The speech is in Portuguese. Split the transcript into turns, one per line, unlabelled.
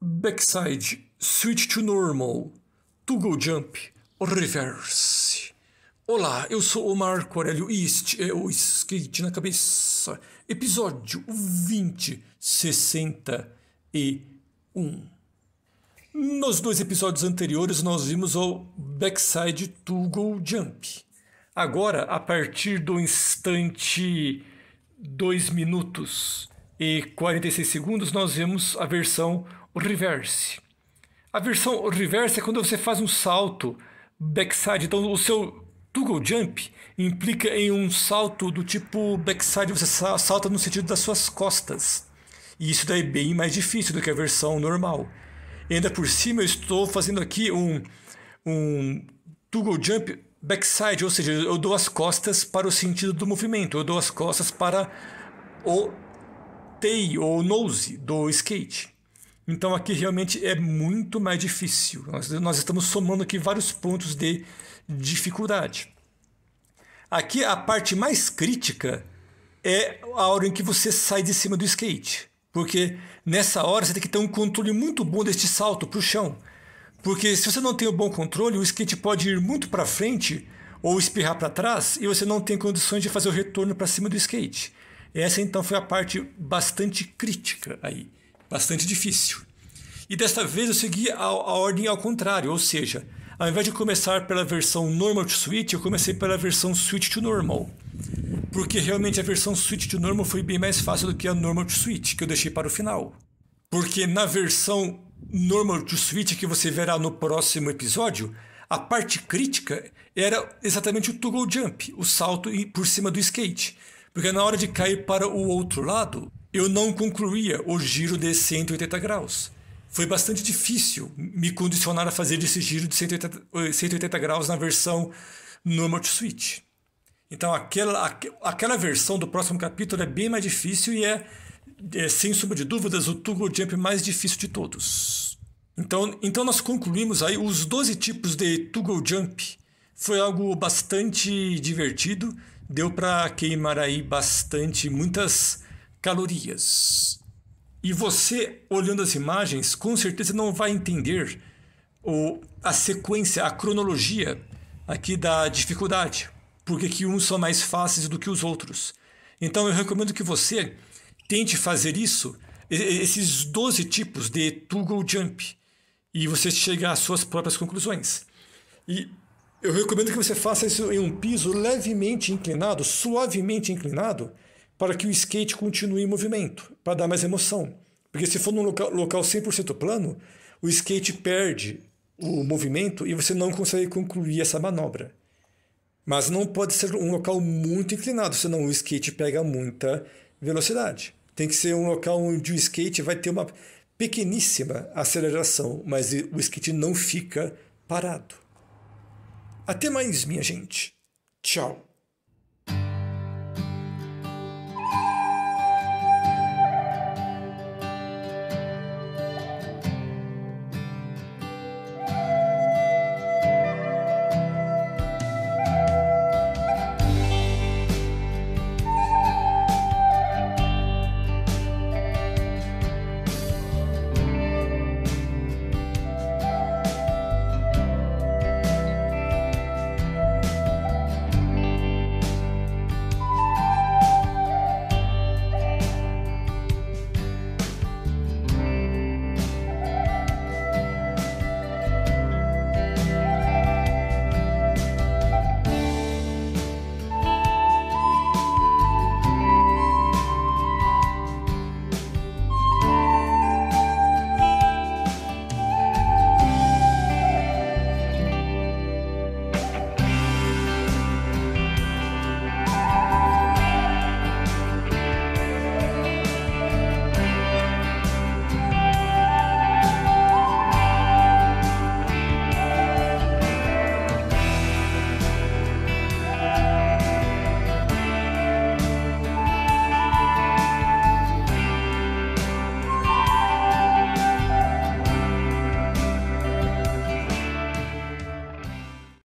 backside, switch to normal, toggle jump, reverse. Olá, eu sou Omar Corélio e este é o Skate na Cabeça, episódio 2061. Nos dois episódios anteriores nós vimos o backside toggle jump. Agora, a partir do instante 2 minutos e 46 segundos, nós vemos a versão reverse. A versão reverse é quando você faz um salto backside. Então, o seu toggle jump implica em um salto do tipo backside, você salta no sentido das suas costas. E isso daí é bem mais difícil do que a versão normal. E ainda por cima, eu estou fazendo aqui um, um toggle jump backside, ou seja, eu dou as costas para o sentido do movimento, eu dou as costas para o tail ou nose do skate. Então aqui realmente é muito mais difícil. Nós, nós estamos somando aqui vários pontos de dificuldade. Aqui a parte mais crítica é a hora em que você sai de cima do skate. Porque nessa hora você tem que ter um controle muito bom deste salto para o chão. Porque se você não tem um bom controle, o skate pode ir muito para frente ou espirrar para trás e você não tem condições de fazer o retorno para cima do skate. Essa então foi a parte bastante crítica aí bastante difícil. E desta vez eu segui a, a ordem ao contrário, ou seja, ao invés de começar pela versão Normal to Switch, eu comecei pela versão Switch to Normal. Porque realmente a versão Switch to Normal foi bem mais fácil do que a Normal to Switch, que eu deixei para o final. Porque na versão Normal to Switch, que você verá no próximo episódio, a parte crítica era exatamente o toggle jump, o salto por cima do skate. Porque na hora de cair para o outro lado, eu não concluía o giro de 180 graus. Foi bastante difícil me condicionar a fazer esse giro de 180, 180 eh, graus na versão Normal to Switch. Então, aquela, aquela versão do próximo capítulo é bem mais difícil e é, é sem sombra de dúvidas, o toggle jump mais difícil de todos. Então, então nós concluímos aí os 12 tipos de toggle jump. Foi algo bastante divertido, deu para queimar aí bastante, muitas calorias. E você, olhando as imagens, com certeza não vai entender o, a sequência, a cronologia aqui da dificuldade, porque que uns são mais fáceis do que os outros. Então eu recomendo que você tente fazer isso, esses 12 tipos de toggle jump, e você chegue às suas próprias conclusões. E eu recomendo que você faça isso em um piso levemente inclinado, suavemente inclinado, para que o skate continue em movimento, para dar mais emoção. Porque se for num local, local 100% plano, o skate perde o movimento e você não consegue concluir essa manobra. Mas não pode ser um local muito inclinado, senão o skate pega muita velocidade. Tem que ser um local onde o skate vai ter uma pequeníssima aceleração, mas o skate não fica parado. Até mais, minha gente. Tchau.